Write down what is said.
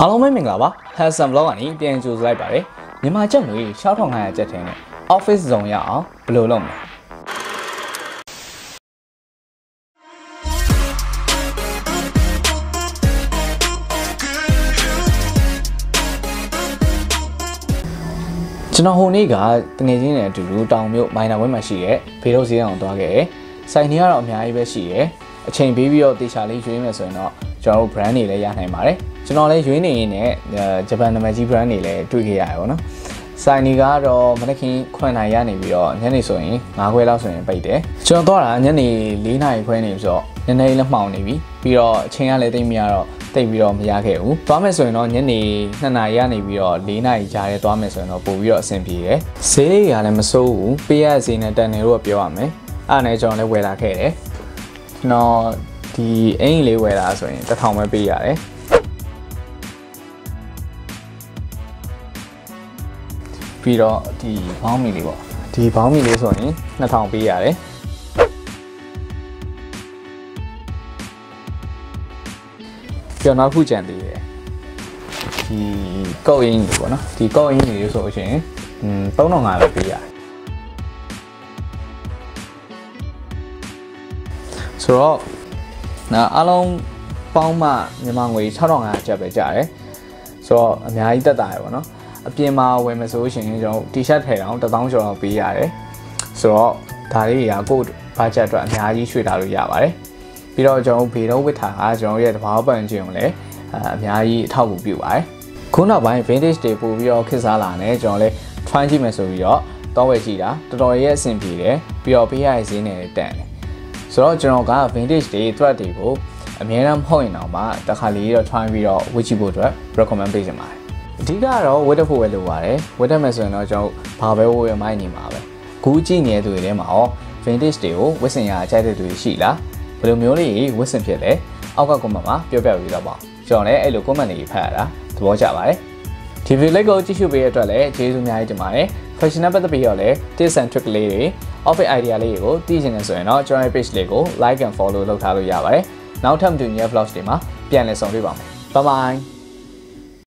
အားလုံးပဲမင်္ဂလာပါ Handsome Vlog ကနေပြန်ကြိုဆိုလိုက်ပါတယ်မြန်မာချက်ငွေ6500ကျပ်ထင်းနဲ့ Office Zone ရအောင်ဘယ်လိုလုပ်မလဲကျွန်တော်ဟိုနေ့ကတငယ်ချင်းတွေအတူတူတောင်မြို့မိုင်နာဝင်းမှာရှိတဲ့ဖေတို့ဈေးအောင်သွားခဲ့တယ်။စိုင်တွေကတော့အများကြီးပဲရှိတယ်။ အချိန်ပေးပြီးတော့တေချာလေးရွေးမယ်ဆိုရင်တော့ကျွန်တော်တို့ brand တွေလည်းရနိုင်ပါတယ်။ကျွန်တော်လည်းရွေးနေရင်းနဲ့ဂျပန်နာမည်ကြီး brand တွေလည်းတွေ့ခဲ့ရတယ်ပေါ့နော်။စိုင်တွေကတော့မနက်ခင်းခွန်နိုင်ရနေပြီးတော့ညနေဆိုရင်9ခွဲလောက်ဆိုရင်ပိတ်တယ်။ကျွန်တော်သွားတာညနေ4နာရီခွဲနေပြီးတော့နည်းနည်းလေးမှောင်နေပြီ။ပြီးတော့အချိန်ကလည်းတိတ်မရတော့တိတ်ပြီးတော့မရခဲ့ဘူး။သွားမယ်ဆိုရင်တော့ညနေ2နာရီကနေပြီးတော့4နာရီကြားထဲသွားမယ်ဆိုရင်တော့ပို့ပြီးတော့အဆင်ပြေတယ်။ဈေးလေးကလည်းမစိုးဘူး။ပေးရဈေးနဲ့တန်နေလို့ပြောရမယ်။အဲ့ဒါနဲ့ကျွန်တော်လည်းဝယ်လာခဲ့တယ်။ ကျွန်တော်ဒီအင်ကြီးလေးဝယ်လာဆိုရင်တစ်ထောင်ပဲပေးရတယ်။ပြီးတော့ဒီဘောင်းမီလေးပေါ့ဒီဘောင်းမီလေးဆိုရင်2000ပေးရတယ်ပြောနောက်ခုကြံသေးတယ်ဒီကောက်အင်းကြီးပေါ့နော်ဒီကောက်အင်းကြီးဆိုရှင်อืม3500ပဲပေးရတယ် ဆိုတော့နာအားလုံးပေါင်းမှမြန်မာငွေ6500ကျပ်ပဲကျတယ်ဆိုတော့အများကြီးတက်တာရယ်ပေါ့နော်အပြင်မှာဝယ်မယ်ဆိုရှင်ကျွန်တော် T-shirt ထည့်တောင်1000ကျော်လောက်ပေးရတယ်ဆိုတော့ဒါလေးတွေကကိုယ့်ဘတ်ဂျက်အတွက်အများကြီးရွှေ့ထားလို့ရပါတယ်ပြီးတော့ကျွန်တော်ဘေတော့ဝစ်ထားတာကျွန်တော်ရဲ့တဘာပန်ချင်းကိုလည်းအများကြီးအထောက်အကူပြုပါတယ်ခုနောက်ပိုင်း vintage တွေပို့ပြီးတော့ခစ်စားလာတယ်ကျွန်တော်လည်း try ကြည့်မယ်ဆိုပြီးတော့တော့ဝယ်ကြည့်တာတော်တော်ရဲ့အဆင်ပြေတယ်ပြီးတော့ပေးရတဲ့ဈေးနဲ့တန်တယ် ဆိုတော့ကျွန်တော်က vintage တွေ thread တွေကိုအများအားမဟုတ်ရင်တော့မှတစ်ခါလေးတော့ try ပြီးတော့ဝစ်ကြည့်ဖို့အတွက် recommend ပေးချင်ပါတယ်အဓိကတော့ဝတ်တက်ဖို့ပဲလိုပါတယ်ဝတ်တက်မယ်ဆိုရင်တော့ကျွန်တော်ဘာပဲဝတ်ရမိုင်းနေမှာပဲခုကြည့်နေတဲ့သူတွေထဲမှာရော vintage တွေကိုဝတ်ဆင်ရအကြိုက်တဲ့သူတွေရှိလားဘယ်လိုမျိုးလေးဝတ်ဆင်ဖြစ်လဲအောက်က comment မှာပြောပြပေးတော့ပါကျွန်တော်လည်းအဲ့လို comment တွေဖတ်ရတာသဘောကျပါတယ်ဒီဗီဒီယိုလေးကိုကြည့်ရှုပေးရတဲ့အတွက်လည်းကျေးဇူးအများကြီးတင်ပါတယ် fashion နဲ့ပတ်သက်ပြီးတော့လည်း tips and trick လေးတွေ outfit idea လေးတွေကိုသိချင်တယ်ဆိုရင်တော့ကျွန်တော်ရဲ့ page လေးကို like and follow လုပ်ထားလို့ရပါတယ်နောက်ထပ်မတူညီတဲ့ vlogs တွေမှာပြန်လည်ဆုံတွေ့ပါမယ် bye bye